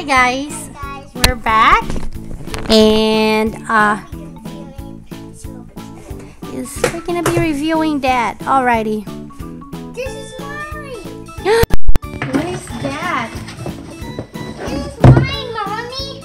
Hi guys, we're back, and uh, is we're gonna be reviewing that. Alrighty. This is mine. What is that? This is mine, mommy.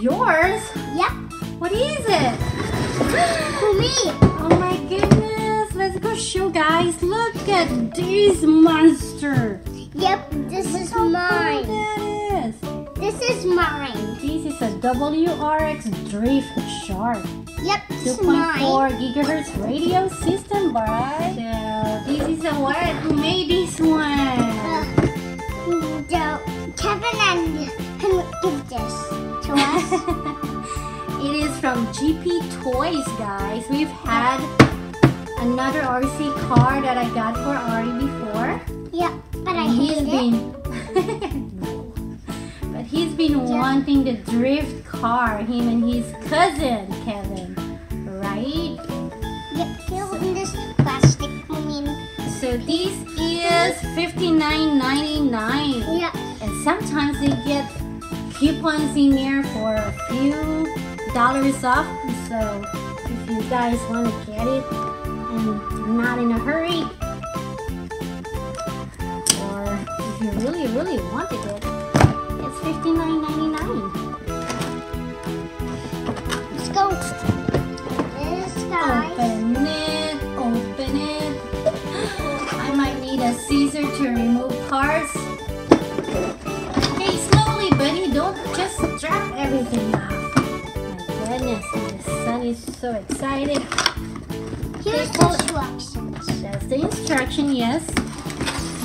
Yours? Yep. What is it? For me. Oh my goodness! Let's go show guys. Look at this monster. Yep. This is mine. that is. This is mine. This is a WRX Drift Shark. Yep. This is 2.4 mine. gigahertz radio system, right? So this is a what? Who made this one? Uh, Kevin and Henry give this to us. it is from GP Toys, guys. We've had another RC car that I got for Ari before. Yep. But I he's hate it. been But he's been wanting the drift car, him and his cousin Kevin. Right? Yep. Here in this plastic. I mean. So this is $59.99. Yep. And sometimes they get coupons in there for a few dollars off. So if you guys want to get it and not in a hurry, you really, really wanted it, it's $59.99. Let's go. This guy. Open it, open it. I might need a scissor to remove parts. Okay, slowly, buddy. Don't just drop everything off. My goodness, the son is so excited. Here's the instructions. That's the instruction, yes.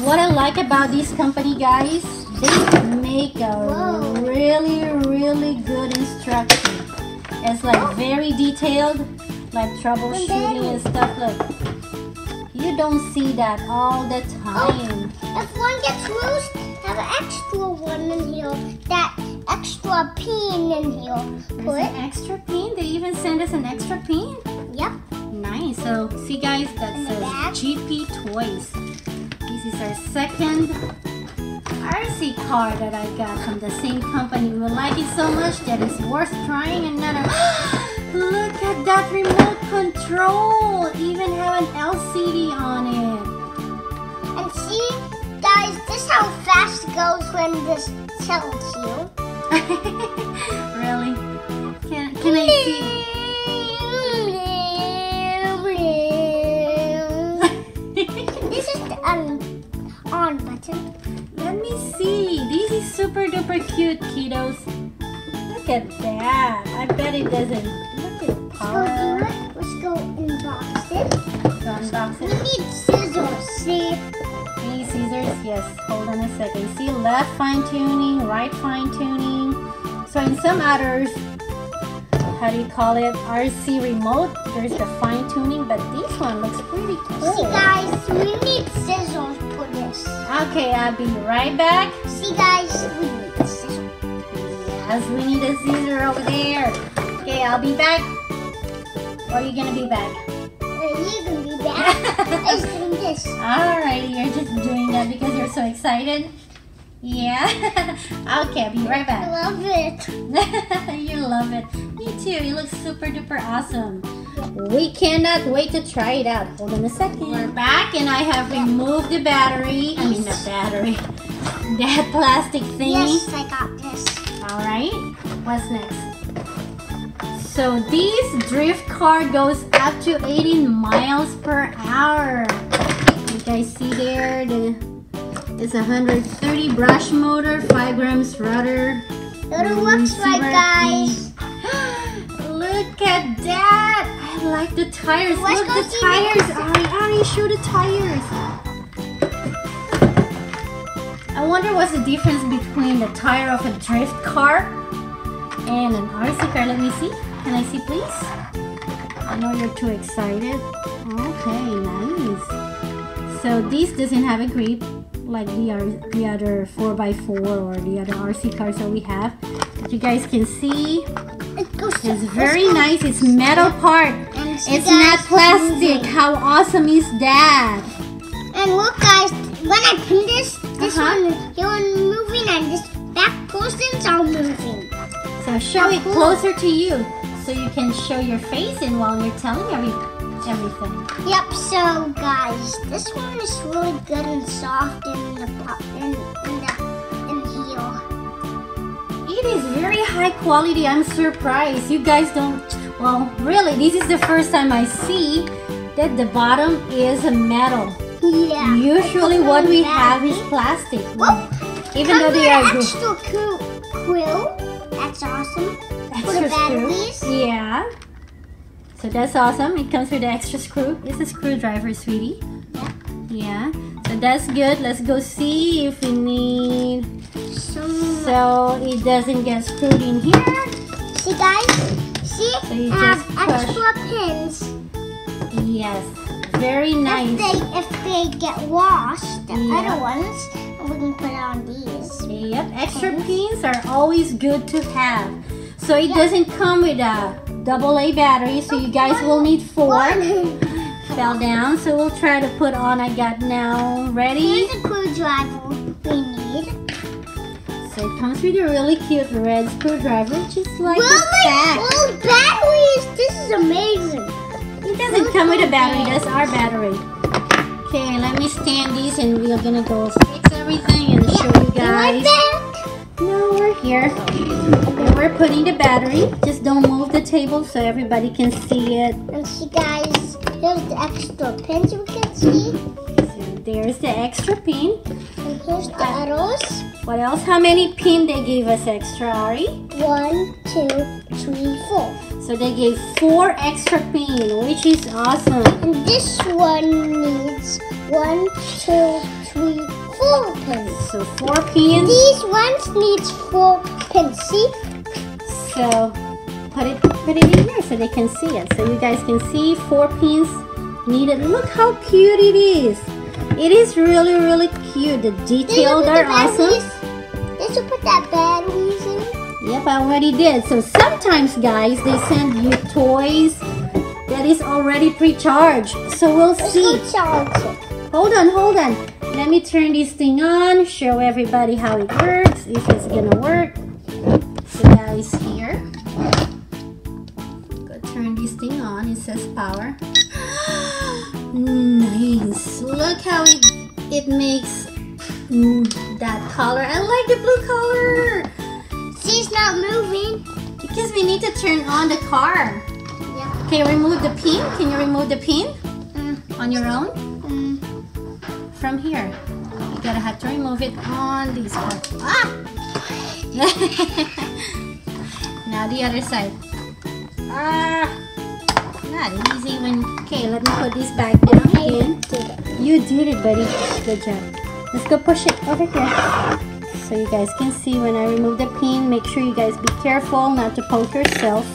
What I like about this company, guys, they make a Whoa. really, really good instruction. It's like very detailed, like troubleshooting and stuff. Look, you don't see that all the time. If one gets loose, have an extra one in here. That extra pin in here. There's Put. an extra pin. They even send us an extra pin. Yep. Nice. So, see, guys, that says? GP Toys. This is our second RC car that I got from the same company. We like it so much that it's worth trying another. Look at that remote control. Even have an LCD on it. And see, guys, this is how fast it goes when this tells you. really? Can, can I see? On button. Let me see. This is super duper cute, kiddos. Look at that. I bet it doesn't. Look at Let's go do it. Let's go unbox it. Go unbox We need scissors. See? Any scissors? Yes. Hold on a second. See, left fine tuning, right fine tuning. So in some others, how do you call it? RC remote. There's the fine tuning, but this one looks pretty cool. See, guys, we need scissors for. Okay, I'll be right back. See, guys, we need scissors. Yes, we need a scissor over there. Okay, I'll be back. Or are you gonna be back? Uh, you can be back. It's doing this. Alrighty, you're just doing that because you're so excited. Yeah. okay, I'll be right back. I love it. you love it. Me too. It looks super duper awesome. We cannot wait to try it out. Hold on a second. We're back and I have removed the battery. I mean the battery. That plastic thingy. Yes, I got this. Alright, what's next? So this drift car goes up to 18 miles per hour. You guys see there, the it's a 130 brush motor, 5 grams rudder. It looks mm, right, guys. Look at that! I like the tires. Let's Look the tires. Ari, Ari, show the tires. I wonder what's the difference between the tire of a drift car and an RC car. Let me see. Can I see, please? I know you're too excited. Okay, nice. So this doesn't have a grip like the, the other 4x4 or the other RC cars that we have. But you guys can see It goes to, it's very nice. It's metal part. It's not plastic. How awesome is that? And look, guys, when I pin this, this uh-huh. one, you one moving, and this back pull So show it closer to you so you can show your face in while you're telling every, everything. Yep, so guys, this one is really good and soft in the in, in the in heel. It is very high quality. I'm surprised. You guys don't. Well, really, this is the first time I see that the bottom is a metal. Yeah. Usually, what we have is plastic. Oh, Even though they are extra quill, quill. That's awesome. For the Extra screw. Yeah. So that's awesome. It comes with the extra screw. It's a screwdriver, sweetie. Yeah. Yeah. So that's good. Let's go see if we need. So it doesn't get screwed in here. See, guys. See, So you have just push. extra pins. Yes. Very nice. If they if they get lost, the Yeah. other ones, we can put on these. Yep, extra pins are always good to have. So it Yeah. doesn't come with a double A battery, so you guys will need four. Fell down, so we'll try to put on. I got now ready. Here's a screwdriver comes with a really cute red screwdriver, just like Will the back. old batteries? This is amazing. It doesn't come with a battery, that's our battery. Okay, let me stand these and we're gonna go fix everything and show you guys. back. No, we're here. And we're putting the battery. Just don't move the table so everybody can see it. And see, guys, here's the extra pins we can see. There's the extra pin. And here's the others. What else? How many pin they gave us extra, Ari? One, two, three, four. So they gave four extra pin, which is awesome. And this one needs one, two, three, four pins. So four pins. These ones needs four pins. See? So put it put it in here so they can see it. So you guys can see four pins needed. Look how cute it is. It is really really cute. The details are awesome. Did you put that batteries in? Yep, I already did. So sometimes guys they send you toys that is already pre-charged. So we'll Let's see. Hold on, hold on. Let me turn this thing on, show everybody how it works, if it's gonna work. So guys, here. Go turn this thing on, it says power. Look how it it makes mm, that color. I like the blue color. She's not moving. Because we need to turn on the car. Yeah. Okay, remove the pin. Can you remove the pin Mm, on your own? mm. from here. You gotta have to remove it on this part. Ah! now the other side. Ah! Not easy when. Okay, let me put this back down again. You did it, buddy. Good job. Let's go push it over here. So you guys can see when I remove the pin. Make sure you guys be careful not to poke yourself.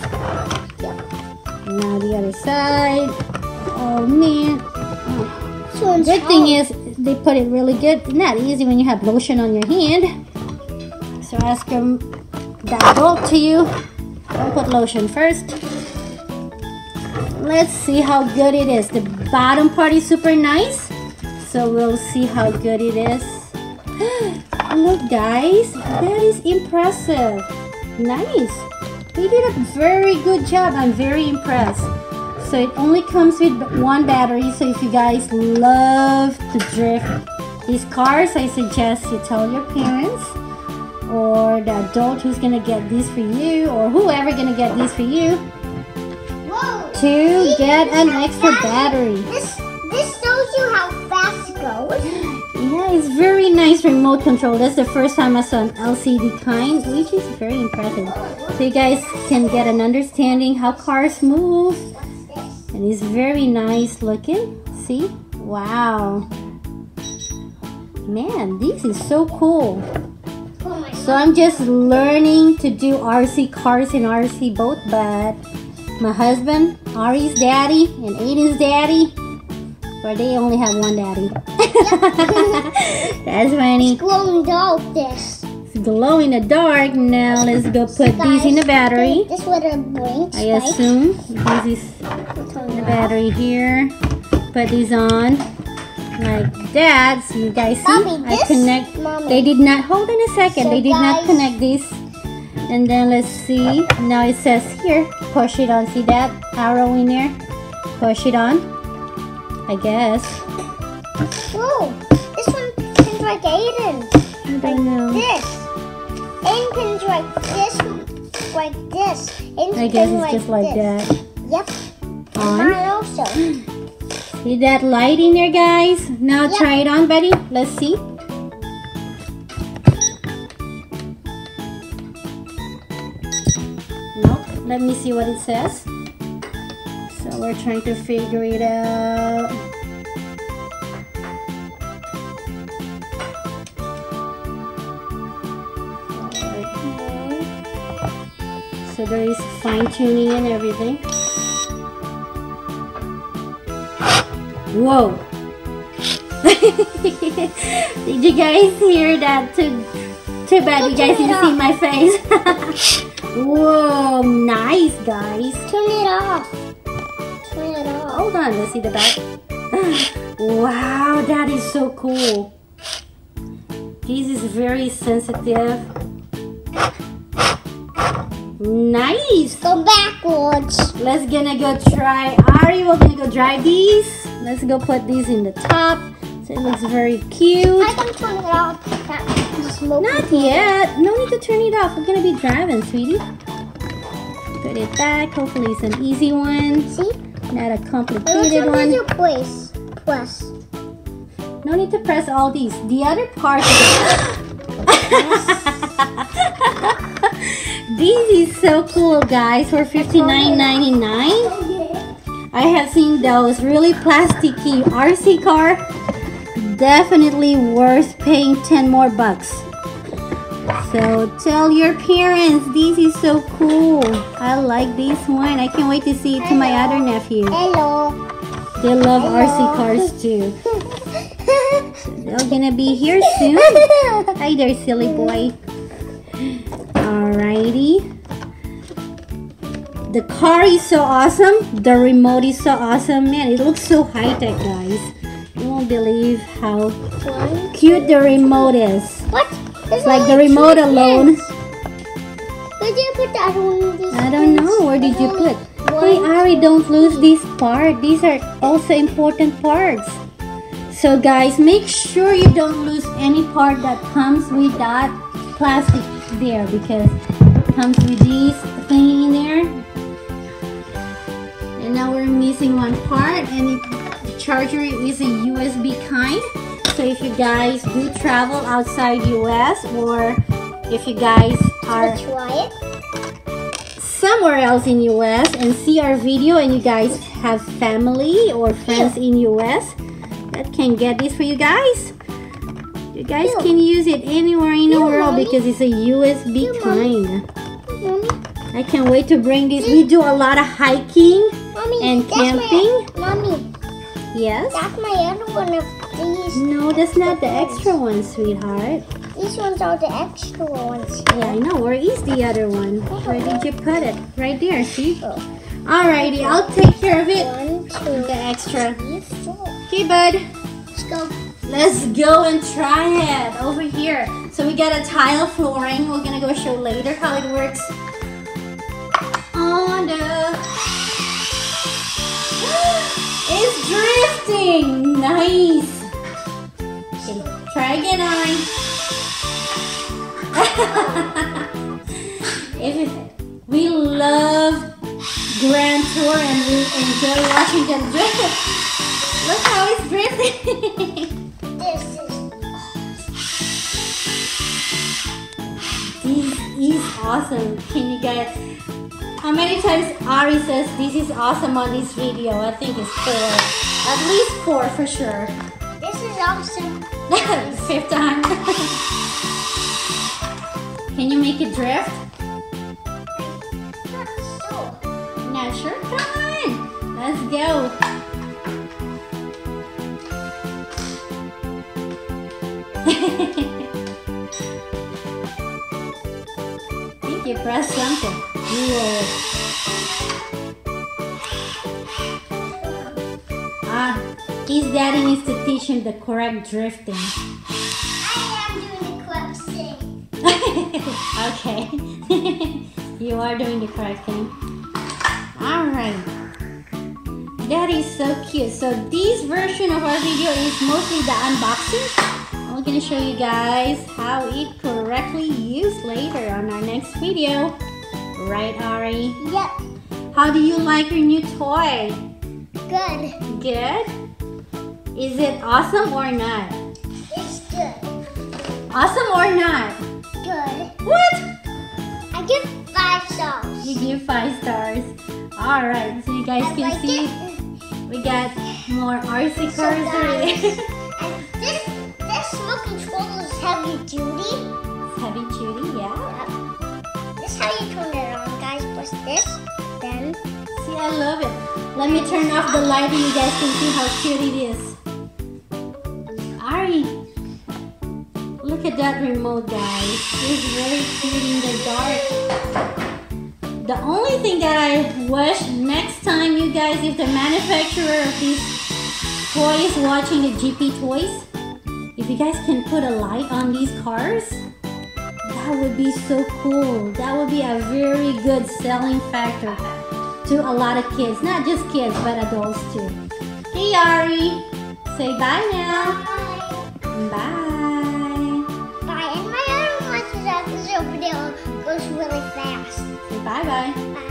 Now the other side. Oh man. One's Good thing is they put it really good. Not easy when you have lotion on your hand. So ask them that adult to you. Don't put lotion first. Let's see how good it is. The bottom part is super nice. So we'll see how good it is. Look guys, that is impressive. Nice. They did a very good job. I'm very impressed. So it only comes with one battery. So if you guys love to drift these cars, I suggest you tell your parents or the adult who's gonna get these for you or whoever gonna get these for you. To get an extra battery. This this shows you how fast it goes. Yeah, it's very nice remote control. That's the first time I saw an LCD kind, which is very impressive. So you guys can get an understanding how cars move. And it's very nice looking. See? Wow. Man, this is so cool. Oh So I'm just learning to do RC cars and RC boat, but my husband, Ari's daddy, and Aiden's daddy, or they only have one daddy. That's funny. glowing dog this. It's glow in the dark. Now let's go put these in the battery. This what it blinks. I assume this is the battery here. Put these on like that. So you guys see, Mommy, I connect. Mommy. They did not hold in a second. So they did not connect this And then let's see. Now it says here, push it on. See that arrow in there? Push it on. I guess. Whoa, this one pins like Aiden. I don't know. This. Aiden pins like this, like this. I guess it's just like this. that. Yep. On. Mine also. See that light in there, guys? Now Yep. try it on, buddy. Let's see. Let me see what it says. So we're trying to figure it out. Alright. So there is fine tuning and everything. Whoa! Did you guys hear that? Too, too bad you guys didn't see my face. Whoa, nice guys. Turn it off. Turn it off. Hold on, let's see the back. wow, that is so cool. This is very sensitive. Nice. Go backwards. Let's gonna go try. Ari, we're gonna go drive these. Let's go put these in the top. So it looks very cute. I can turn it off. Smoke. Not yet. No need to turn it off. We're gonna be driving, sweetie. Put it back. Hopefully it's an easy one. See? Not a complicated one place? Plus. No need to press all these. The other part. This is so cool, guys. For $59.99. I have seen those really plasticky RC car. Definitely worth paying 10 more bucks. So tell your parents this is so cool. I like this one. I can't wait to see it to my other nephew. Hello. They love RC cars too. They're gonna be here soon. Hi there, silly boy. Alrighty. The car is so awesome. The remote is so awesome. Man, it looks so high tech, guys. Won't believe how One. cute the remote is. What? There's It's like the remote alone. Where did you put that one? I don't know. Where did you put? only Hey. Ari, don't lose this part. These are also important parts. So, guys, make sure you don't lose any part that comes with that plastic there because it comes with this thing in there. And now we're missing one part, and it, the charger is a USB kind. So, if you guys do travel outside US or if you guys are somewhere else in US and see our video and you guys have family or friends in US that can get this for you guys. You guys Ew. can use it anywhere in the world Mommy. because it's a USB kind. Mommy, I can't wait to bring this. We do a lot of hiking. mommy, And camping? My, Yes? that's my other one of these. No, that's not the extra one, sweetheart. These ones are the extra ones. Yeah, I know. Where is the other one? Where did you put it? Right there, see? Oh. Alrighty, I'll take care of it. One, two, The extra. three, four. Okay, bud. Let's go. Let's go and try it over here. So we got a tile flooring. We're gonna go show later how it works. On the it's drifting. Nice. Okay, try again, Ari. if we love Grand Tour and we enjoy watching them drift. Look how it's drifting. This is This is awesome. Can you guys? How many times Ari says this is awesome on this video? I think it's four. At least four for sure. this is awesome. Fifth time. Can you make it drift? So, Not sure. Come on. Let's go. I think you pressed something. Whoa. Ah, his daddy needs to teach him the correct drifting. I am doing the correct thing. Okay. you are doing the correct thing. Alright. That is so cute. So this version of our video is mostly the unboxing. I'm gonna show you guys how it correctly used later on our next video. Right, Ari? Yep. How do you like your new toy? Good. Good? Is it awesome or not? It's good. Awesome or not? Good. What? I give five stars. You give five stars. Alright, so you guys I can like see it. we got more RC So cars guys, already. and this this remote control is heavy duty. I love it. Let me turn off the light and you guys can see how cute it is. Ari, look at that remote, guys. It's very cute in the dark. The only thing that I wish next time, you guys, if the manufacturer of these toys watching the GP toys, if you guys can put a light on these cars, that would be so cool. That would be a very good selling factor to a lot of kids. Not just kids, but adults too. Hey Ari, say bye now. bye. Bye. Bye. And my other one is that this video goes really fast. Say bye bye.